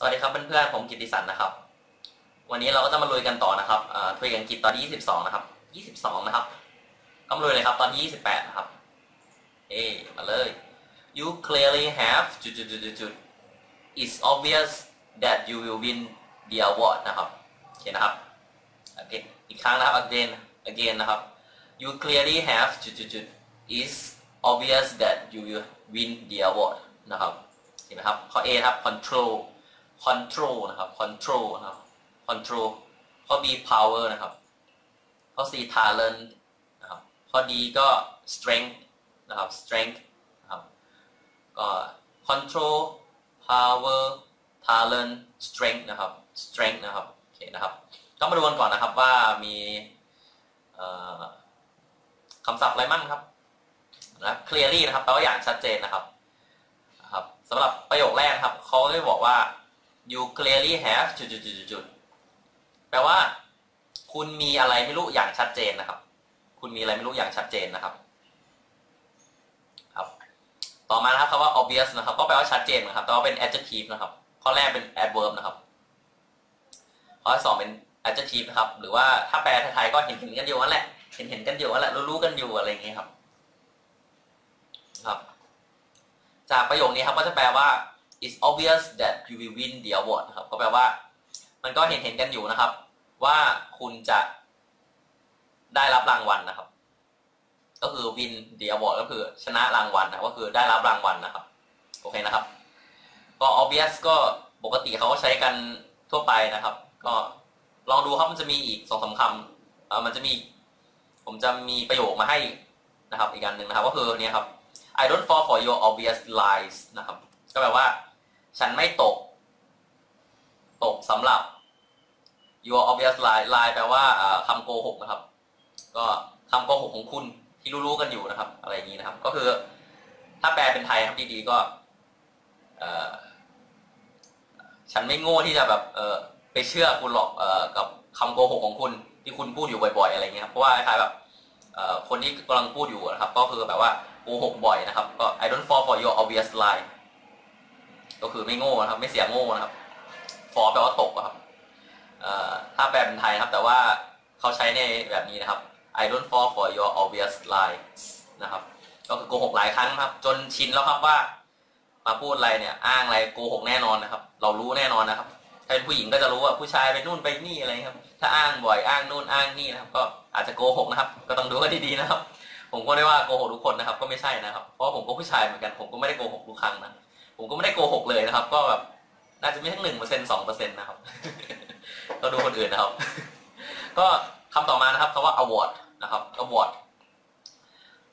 สวัสดีครับเพื่อนๆผมกิติสันนะครับ วันนี้เราก็จะมาลุยกันต่อนะครับทวีอังกฤษตอนที่ 22 นะครับ 22 นะครับก็มาลุยเลยครับตอนที่ 28 นะครับ เอ้มาเลย you clearly have จุดจุดจุดจุด it's obvious that you will win the award นะครับโอเคนะครับ okay. อีกครั้งนะครับ again again นะครับ you clearly have จุดจุดจุด it's obvious that you will win the award นะครับเห็นไหมครับข้อ A ครับ control control นะครับ control นะครับ control ข้อ B power นะครับ ข้อ C talent นะครับ ข้อ D ก็ strength นะครับ strength นะครับ ก็ control power talent strength นะครับ strength นะครับ โอเคนะครับ ก็มาดูกันก่อนนะครับว่ามีคำศัพท์อะไรมั่งครับนะ clearly นะครับแปลว่าอย่างชัดเจนนะครับนะครับสำหรับประโยคแรกครับเขาได้บอกว่า you clearly have จุดจุดจุดจุดแปลว่า คุณมีอะไรไม่รู้อย่างชัดเจนนะครับ คุณมีอะไรไม่รู้อย่างชัดเจนนะครับ ครับ ต่อมานะครับคำว่า obvious นะครับ ก็แปลว่าชัดเจนนะครับ แต่ว่าเป็น adjective นะครับ ข้อแรกเป็น adverb นะครับ ข้อสองเป็น adjective นะครับ หรือว่าถ้าแปลไทยๆก็เห็นเห็นกันอยู่นั่นแหละ เห็นเห็นกันอยู่นั่นแหละ รู้ๆกันอยู่อะไรอย่างเงี้ยครับ ครับ จากประโยคนี้ครับก็จะแปลว่า it's obvious that you will win the award นะครับ ก็แปลว่า มันก็เห็นเห็นกันอยู่นะครับ ว่าคุณจะได้รับรางวัลนะครับ ก็คือ win the award ก็คือชนะรางวัลนะก็คือได้รับรางวัลนะครับ โอเคนะครับ ก็ obvious ก็ปกติเขาก็ใช้กันทั่วไปนะครับ ก็ลองดูครับมันจะมีอีกสองสาคำเออมันจะมี ผมจะมีประโยคมาให้นะครับ อีกอันหนึ่งนะครับ ก็คือเนี้ยครับ I don't fall for your obvious lies นะครับ ก็แปลว่า ฉันไม่ตก ตกสำหรับ your obvious lie lie แปลว่าคำโกหกนะครับ ก็คำโกหกของคุณที่รู้ๆกันอยู่นะครับ อะไรอย่างนี้นะครับ ก็คือ ถ้าแปลเป็นไทยครับดีๆก็ฉันไม่โง่ที่จะแบบไปเชื่อคุณหรอกอกับคำโกหกของคุณที่คุณพูดอยู่บ่อย ๆ อะไรเงี้ยครับเพราะว่าคล้ายแบบคนที่กำลังพูดอยู่นะครับ ก็คือแบบว่าโกหกบ่อยนะครับก็ I don't fall for your obvious lie ก็คือไม่โง่นะครับ ไม่เสียโง่นะครับ for แปลว่าตกครับถ้าแปลเป็นไทยนะครับ แต่ว่าเขาใช้ในแบบนี้นะครับ I don't fall for your obvious lies นะครับ ก็คือโกหกหลายครั้งครับ จนชินแล้วครับว่า มาพูดอะไรเนี่ย อ้างอะไรโกหกแน่นอนนะครับ เรารู้แน่นอนนะครับถ้าเป็นผู้หญิงก็จะรู้ว่าผู้ชายไปนู่นไปนี่อะไรครับ ถ้าอ้างบ่อยอ้างนู่นอ้างนี่นะครับ ก็อาจจะโกหกนะครับ ก็ต้องดูกันดีๆนะครับ ผมก็ไม่ได้ว่าโกหกทุกคนนะครับ ก็ไม่ใช่นะครับ เพราะผมก็ผู้ชายเหมือนกัน ผมก็ไม่ได้โกหกทุกครั้งนะ ผมก็ไม่ได้โกหกเลยนะครับ ก็แบบน่าจะไม่ทั้งหนึ่งเปอร์เซ็นต์สองเปอร์เซ็นต์นะครับ ก็ดูคนอื่นนะครับ ก็คำต่อมานะครับคำว่า award นะครับ award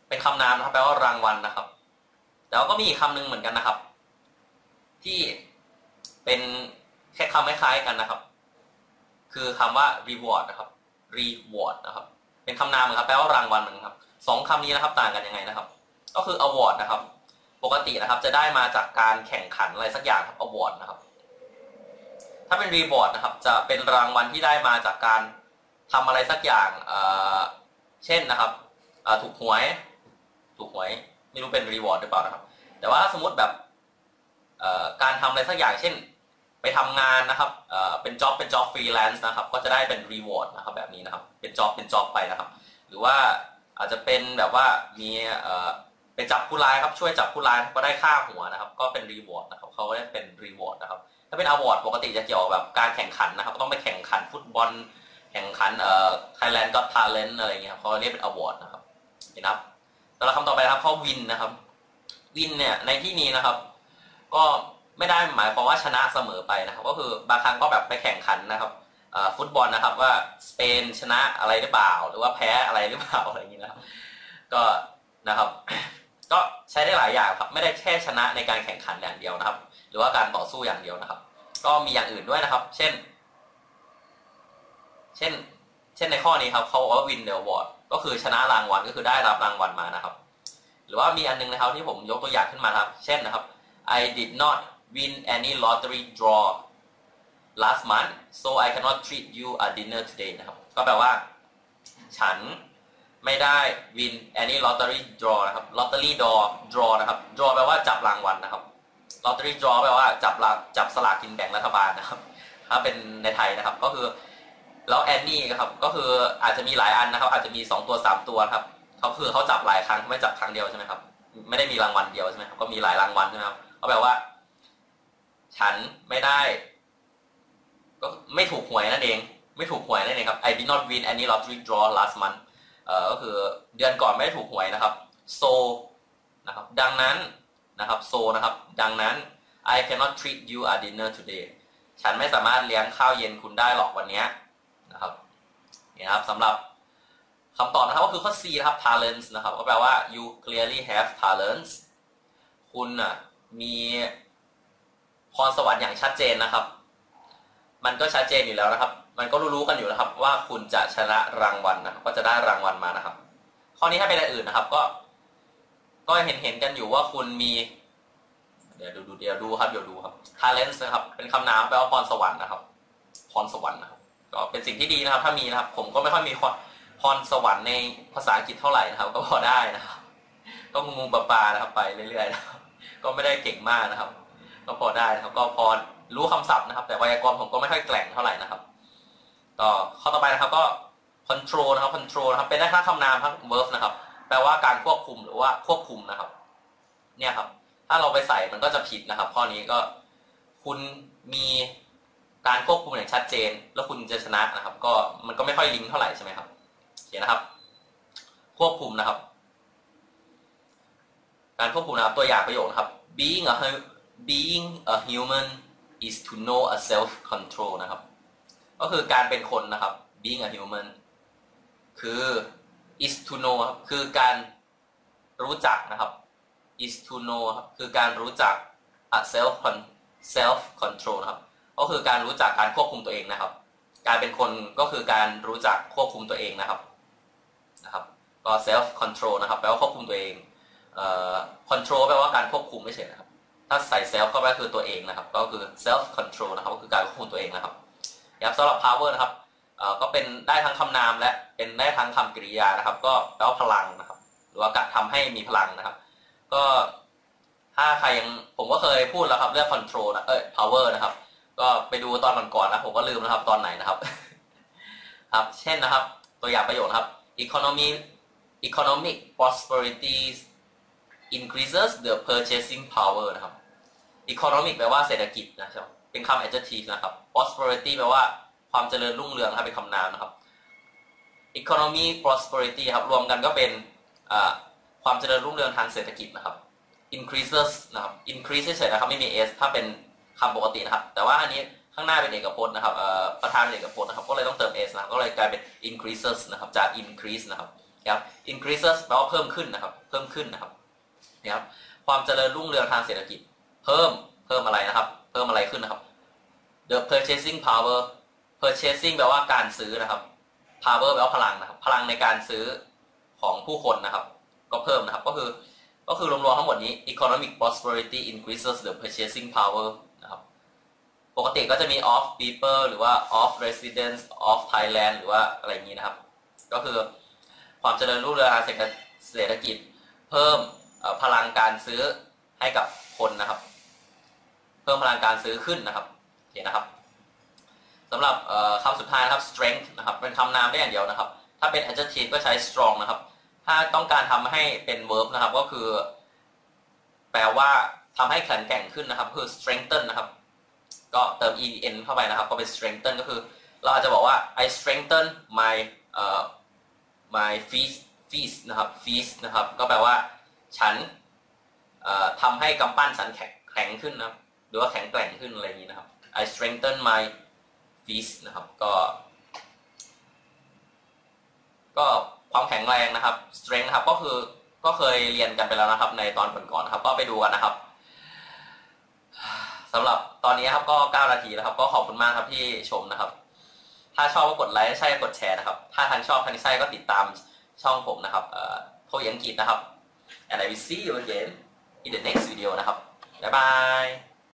เป็นคำนามนะครับแปลว่ารางวัลนะครับแต่ว่าก็มีอีกคำหนึ่งเหมือนกันนะครับ ที่เป็นแค่คำคล้ายๆกันนะครับ คือคำว่า reward นะครับ reward นะครับ เป็นคำนามครับแปลว่ารางวัลเหมือนครับสองคำนี้นะครับ ต่างกันยังไงนะครับ ก็คือ award นะครับ ปกตินะครับ จะได้มาจากการแข่งขันอะไรสักอย่างครับ award นะครับ ถ้าเป็น reward นะครับ จะเป็นรางวัลที่ได้มาจากการทำอะไรสักอย่างเช่นนะครับถูกหวย ถูกหวย ไม่รู้เป็น reward หรือเปล่านะครับ แต่ว่าสมมติแบบการทำอะไรสักอย่าง เช่น ไปทำงานนะครับเป็น job เป็น job freelance นะครับ ก็จะได้เป็น reward นะครับ แบบนี้นะครับ เป็น job เป็น job ไปนะครับ หรือว่าอาจจะเป็นแบบว่ามี ไปจับผู้ร้ายครับช่วยจับผู้ร้ายก็ได้ค่าหัวนะครับ ก็เป็น reward นะครับเขาก็ได้เป็น reward นะครับ ถ้าเป็น award ปกติจะเกี่ยวกับการแข่งขันนะครับต้องไปแข่งขันฟุตบอล แข่งขันเอ่อ Thailand Got Talent อะไรเงี้ยครับเขาเรียกเป็น award นะครับเห็นครับต่อคำต่อไปนะครับข้อ win นะครับ win เนี่ยในที่นี้นะครับ ก็ไม่ได้หมายความว่าชนะเสมอไปนะครับ ก็คือบางครั้งก็แบบไปแข่งขันนะครับฟุตบอลนะครับว่าสเปนชนะอะไรหรือเปล่า หรือว่าแพ้อะไรหรือเปล่าอะไรอย่างนี้นะครับ ก็นะครับ ก็ใช้ได้หลายอย่างครับ ไม่ได้แค่ชนะในการแข่งขันอย่างเดียวนะครับ หรือว่าการต่อสู้อย่างเดียวนะครับ ก็มีอย่างอื่นด้วยนะครับ เช่น เช่น เช่นในข้อนี้ครับเขาว่า win the award ก็คือชนะรางวัลก็คือได้รับรางวัลมานะครับ หรือว่ามีอันนึงนะครับที่ผมยกตัวอย่างขึ้นมาครับ เช่นนะครับ I did not win any lottery draw last month so I cannot treat you a dinner today นะครับ ก็แปลว่า ฉัน ไม่ได้ win any lottery draw นะครับ lottery draw draw นะครับ draw แปลว่าจับรางวัลนะครับ lottery draw แปลว่าจับลาจับสลากกินแบ่งรัฐบาลนะครับ ถ้าเป็นในไทยนะครับ ก็คือแล้วแอนนี่ครับ ก็คืออาจจะมีหลายอันนะครับ อาจจะมี 2 ตัว 3 ตัวครับเขาคือเขาจับหลายครั้งไม่จับครั้งเดียวใช่ไหมครับ ไม่ได้มีรางวัลเดียวใช่ไหมครับ ก็มีหลายรางวัลใช่ไหมครับเขาแปลว่า ฉันไม่ได้ ก็ไม่ถูกหวยนั่นเอง ไม่ถูกหวยนั่นเองครับ I did not win any lottery draw last month ก็คือเดือนก่อนไม่ได้ถูกหวยนะครับ so นะครับดังนั้นนะครับ so นะครับ ดังนั้น I cannot treat you a dinner today ฉันไม่สามารถเลี้ยงข้าวเย็นคุณได้หรอกวันนี้นะครับนี่นะครับสำหรับคำตอบนะครับก็คือข้อ C นะครับ talents นะครับ ก็แปลว่า you clearly have talents คุณอะมีพรสวรรค์อย่างชัดเจนนะครับ มันก็ชัดเจนอยู่แล้วนะครับ มันก็รู้ๆกันอยู่นะครับ ว่าคุณจะชนะรางวัลนะครับก็จะได้รางวัลมานะครับ ข้อนี้ถ้าเป็นอะไรอื่นนะครับ ก็ ก็เห็นเห็นกันอยู่ว่าคุณมี เดี๋ยวดูดูเดี๋ยวดูครับเดี๋ยวดูครับ talents นะครับ เป็นคำนามแปลว่าพรสวรรค์นะครับ พรสวรรค์นะครับ ก็เป็นสิ่งที่ดีนะครับ ถ้ามีนะครับ ผมก็ไม่ค่อยมีพรสวรรค์ในภาษาอังกฤษเท่าไหร่นะครับ ก็พอได้นะครับ ก็งูปลาปลานะครับไปเรื่อยๆนะครับก็ไม่ได้เก่งมากนะครับ ก็พอได้นะครับ ก็พอ รู้คำศัพท์นะครับ แต่ไวยากรณ์ผมก็ไม่ค่อยแกล่งเท่าไหร่นะครับก็ข้อต่อไปนะครับก็ control นะครับ control นะครับ เป็นได้ทั้งคำนามทั้ง verb นะครับ แปลว่าการควบคุมหรือว่าควบคุมนะครับ เนี่ยครับ ถ้าเราไปใส่มันก็จะผิดนะครับ ข้อนี้ก็คุณมีการควบคุมอย่างชัดเจน แล้วคุณจะชนะนะครับ ก็มันก็ไม่ค่อยลิงก์เท่าไหร่ใช่ไหมครับเขียนนะครับ ควบคุมนะครับ การควบคุมนะครับตัวอย่างประโยคนะครับ being a being a human is to know a self control นะครับ ก็คือการเป็นคนนะครับ being a human คือ is to know ครับคือการรู้จักนะครับ is to know ครับคือการรู้จัก a self self control นะครับ ก็คือการรู้จักการควบคุมตัวเองนะครับ การเป็นคนก็คือการรู้จักควบคุมตัวเองนะครับนะครับ ก็ self control นะครับแปลว่าควบคุมตัวเองเอ่อ control แปลว่าการควบคุมไม่ใช่นะครับ ถ้าใส่ self เข้าไปคือตัวเองนะครับ ก็คือ self control นะครับ ก็คือการควบคุมตัวเองนะครับครับสำหรับ power นะครับก็เป็นได้ทั้งคำนามและเป็นได้ทั้งคำกริยานะครับ ก็แปลว่าพลังนะครับ หรือว่าการทำให้มีพลังนะครับ ก็ถ้าใครยังผมก็เคยพูดแล้วครับเรื่อง control นะเอ้ย power นะครับ ก็ไปดูตอนก่อนๆนะผมก็ลืมนะครับตอนไหนนะครับ ครับ เช่นนะครับ ตัวอย่างประโยคครับ economy economic prosperity increases the purchasing power นะครับ economic แปลว่าเศรษฐกิจนะครับเป็นคำ adjective นะครับ prosperity แปลว่าความเจริญรุ่งเรืองครับเป็นคำนามนะครับ economy prosperity ครับรวมกันก็เป็นความเจริญรุ่งเรืองทางเศรษฐกิจนะครับ increases นะครับ increase เฉยๆนะครับไม่มี s ถ้าเป็นคำปกตินะครับ แต่ว่าอันนี้ข้างหน้าเป็นเอกพจน์นะครับประธานเป็นเอกพจน์นะครับ ก็เลยต้องเติม s นะครับก็เลยกลายเป็น increases นะครับจาก increase นะครับครับ increases แปลว่าเพิ่มขึ้นนะครับ เพิ่มขึ้นนะครับ นะครับความเจริญรุ่งเรืองทางเศรษฐกิจ เพิ่มเพิ่มอะไรนะครับ เพิ่มอะไรขึ้นนะครับ the purchasing power purchasing แปลว่าการซื้อนะครับ power แปลว่าพลังนะครับ พลังในการซื้อของผู้คนนะครับ ก็เพิ่มนะครับ ก็คือ ก็คือรวมๆทั้งหมดนี้ economic prosperity increases the purchasing power นะครับ ปกติก็จะมี of people หรือว่า of residents of Thailand หรือว่าอะไรอย่างนี้นะครับ ก็คือความเจริญรุ่งเรืองทางเศรษฐกิจ เพิ่ม พลังการซื้อให้กับคนนะครับ เพิ่มพลังการซื้อขึ้นนะครับเห็นนะครับสำหรับคำสุดท้ายนะครับ strength นะครับเป็นคำนามได้อย่างเดียวนะครับ ถ้าเป็น adjective ก็ใช้ strong นะครับ ถ้าต้องการทำให้เป็น verb นะครับ ก็คือ แปลว่าทำให้แข็งแกร่งขึ้นนะครับ คือ strengthen นะครับ ก็เติม en เข้าไปนะครับ ก็เป็น strengthen ก็คือ เราอาจจะบอกว่า I strengthen my uh, my feet feet นะครับ feet นะครับ ก็แปลว่า ฉันทำให้กำปั้นฉันแข็งแข็งขึ้นนะหรือว่าแข็งแกร่งขึ้นอะไรอย่างนี้นะครับ I strengthen my feet นะครับก็ ก็ความแข็งแรงนะครับ strength นะครับก็คือก็เคยเรียนกันไปแล้วนะครับ ในตอนก่อนๆครับ ก็ไปดูกันนะครับสำหรับตอนนี้ครับก็ 9 นาทีแล้วครับ ก็ขอบคุณมากครับที่ชมนะครับ ถ้าชอบก็กดไลค์ใช่ก็กดแชร์นะครับ ถ้าท่านชอบท่านใช่ก็ติดตามช่องผมนะครับโทยังกีดนะครับ and I will see you again in the next video นะครับ บ๊ายบาย